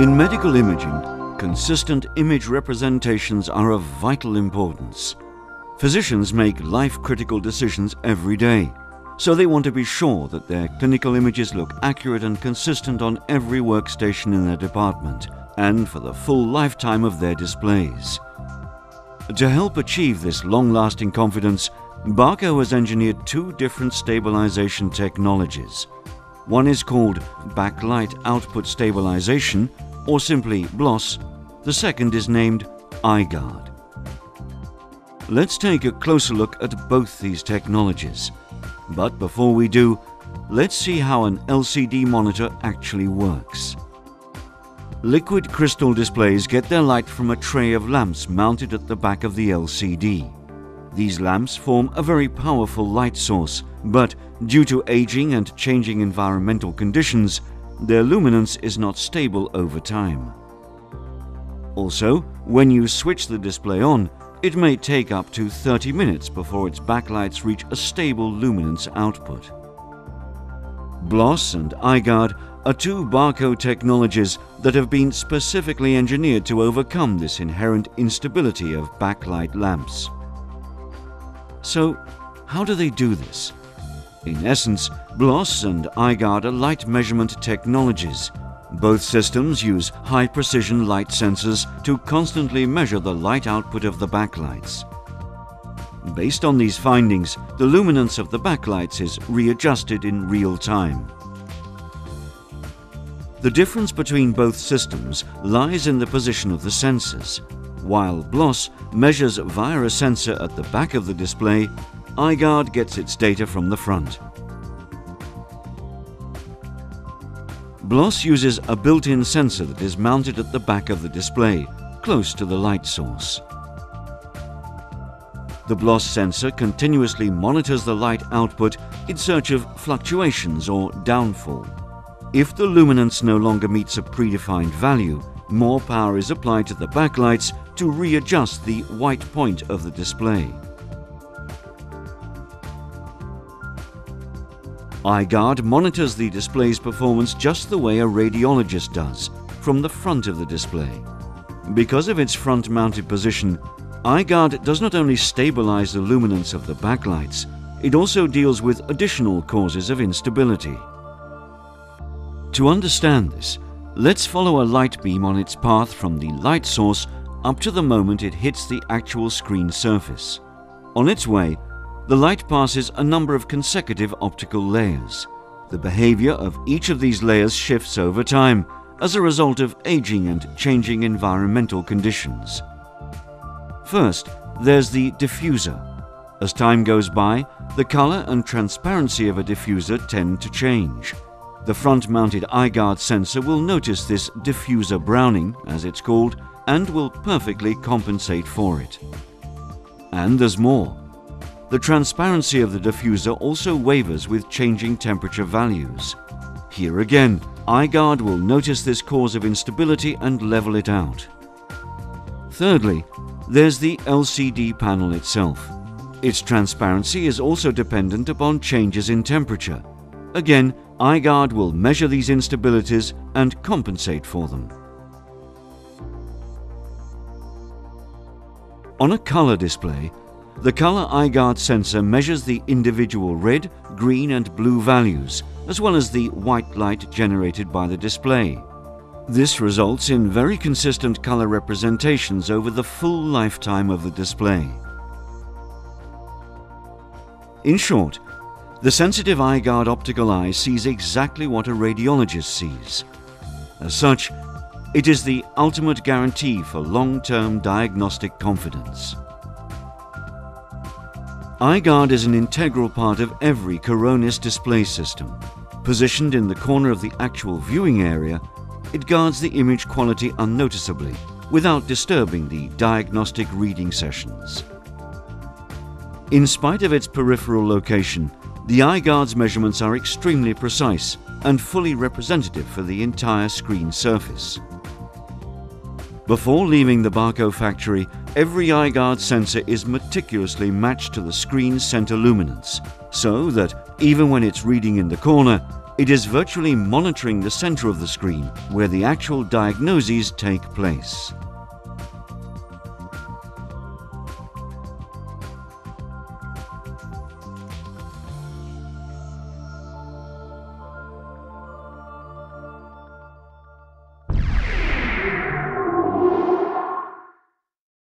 In medical imaging, consistent image representations are of vital importance. Physicians make life-critical decisions every day, so they want to be sure that their clinical images look accurate and consistent on every workstation in their department and for the full lifetime of their displays. To help achieve this long-lasting confidence, Barco has engineered two different stabilization technologies. One is called backlight output stabilization, or simply BLOS. The second is named I-Guard. Let's take a closer look at both these technologies. But before we do, let's see how an LCD monitor actually works. Liquid crystal displays get their light from a tray of lamps mounted at the back of the LCD. These lamps form a very powerful light source, but due to aging and changing environmental conditions, their luminance is not stable over time. Also, when you switch the display on, it may take up to 30 minutes before its backlights reach a stable luminance output. BLOS and I-Guard are two Barco technologies that have been specifically engineered to overcome this inherent instability of backlight lamps. So, how do they do this? In essence, BLOS and I-Guard are light measurement technologies both systems use high-precision light sensors to constantly measure the light output of the backlights. Based on these findings, the luminance of the backlights is readjusted in real time. The difference between both systems lies in the position of the sensors. While BLOS measures via a sensor at the back of the display, I-Guard gets its data from the front. BLOS uses a built-in sensor that is mounted at the back of the display, close to the light source. The BLOS sensor continuously monitors the light output in search of fluctuations or downfall. If the luminance no longer meets a predefined value, more power is applied to the backlights to readjust the white point of the display. I-Guard monitors the display's performance just the way a radiologist does, from the front of the display. Because of its front-mounted position, I-Guard does not only stabilize the luminance of the backlights, it also deals with additional causes of instability. To understand this, let's follow a light beam on its path from the light source up to the moment it hits the actual screen surface. On its way, the light passes a number of consecutive optical layers. The behavior of each of these layers shifts over time as a result of aging and changing environmental conditions. First, there's the diffuser. As time goes by, the color and transparency of a diffuser tend to change. The front-mounted I-Guard sensor will notice this diffuser browning, as it's called, and will perfectly compensate for it. And there's more. The transparency of the diffuser also wavers with changing temperature values. Here again, I-Guard will notice this cause of instability and level it out. Thirdly, there's the LCD panel itself. Its transparency is also dependent upon changes in temperature. Again, I-Guard will measure these instabilities and compensate for them. On a color display, the color I-Guard sensor measures the individual red, green and blue values, as well as the white light generated by the display. This results in very consistent color representations over the full lifetime of the display. In short, the sensitive I-Guard optical eye sees exactly what a radiologist sees. As such, it is the ultimate guarantee for long-term diagnostic confidence I-Guard is an integral part of every Coronis display system. Positioned in the corner of the actual viewing area, it guards the image quality unnoticeably without disturbing the diagnostic reading sessions. In spite of its peripheral location, the I-Guard's measurements are extremely precise and fully representative for the entire screen surface. Before leaving the Barco factory, every I-Guard sensor is meticulously matched to the screen's center luminance, so that even when it's reading in the corner, It is virtually monitoring the center of the screen where the actual diagnoses take place.